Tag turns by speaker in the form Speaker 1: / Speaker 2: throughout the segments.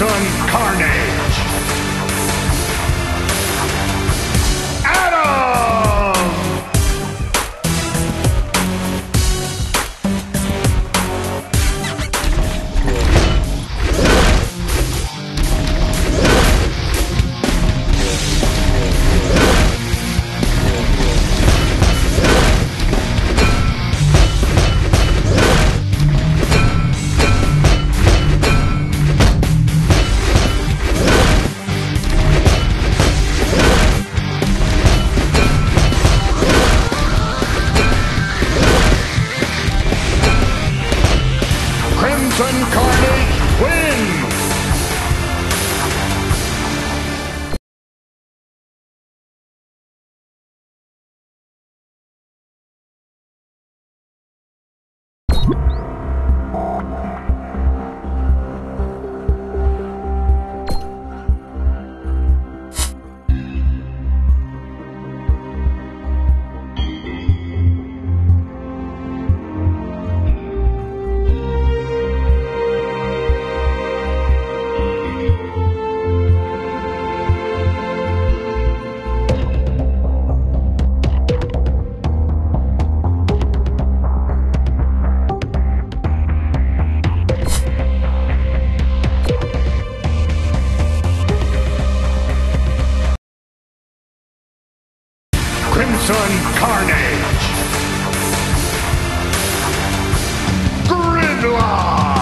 Speaker 1: Crimson Carnage. Crimson Carnage. Gridlock.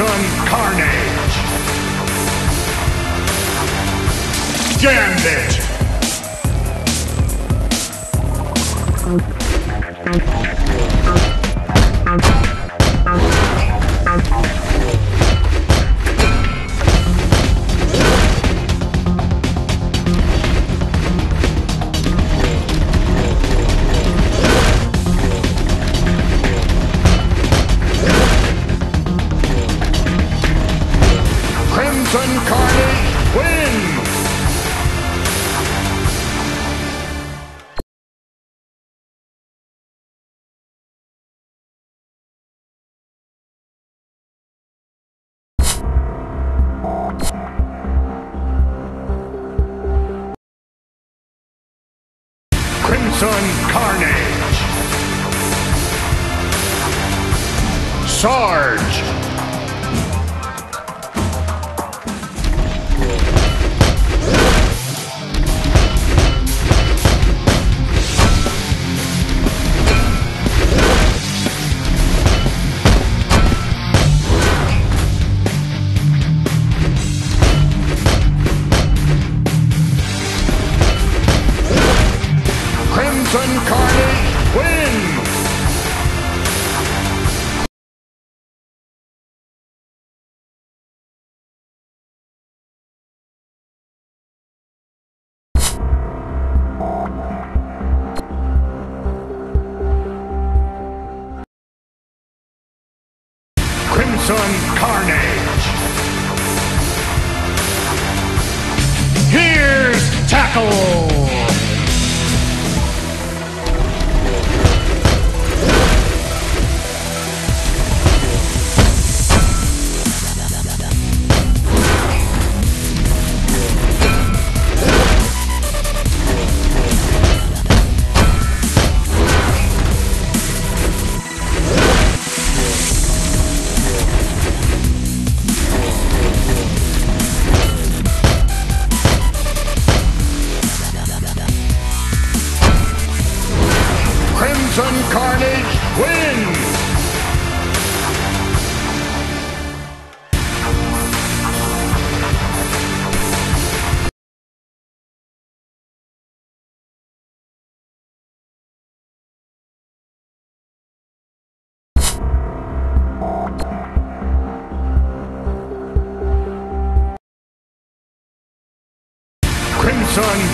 Speaker 1: Crimson Carnage! Gambit! Crimson Crimson Carnage. Sarge. Crimson Carnage! son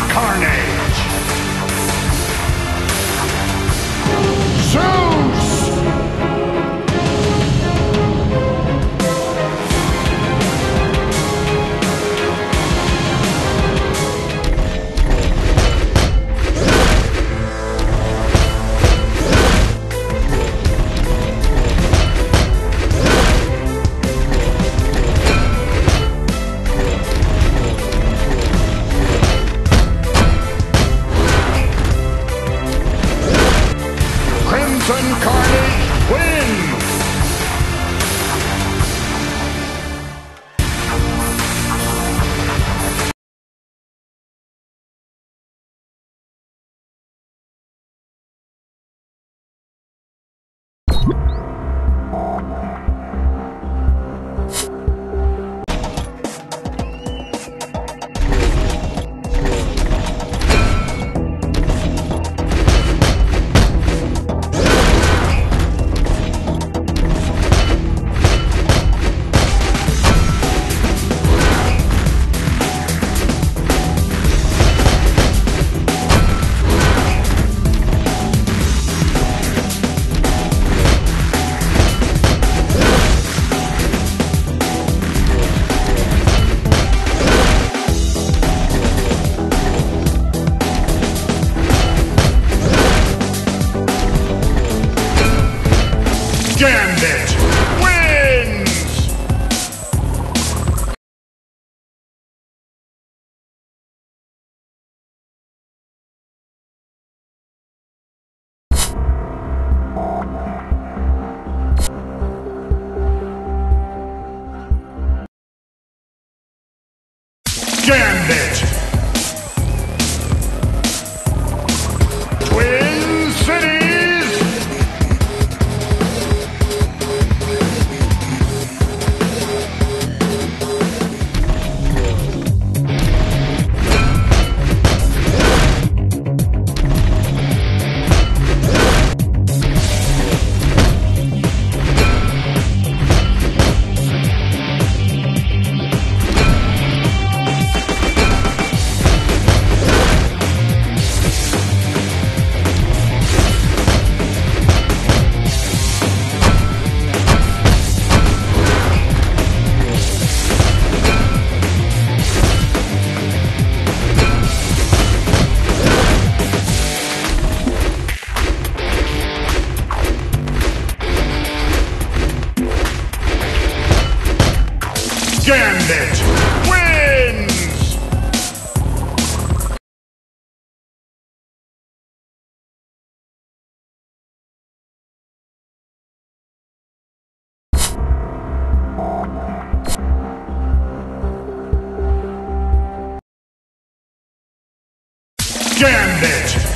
Speaker 1: Gambit!